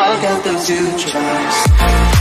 I got those two tries.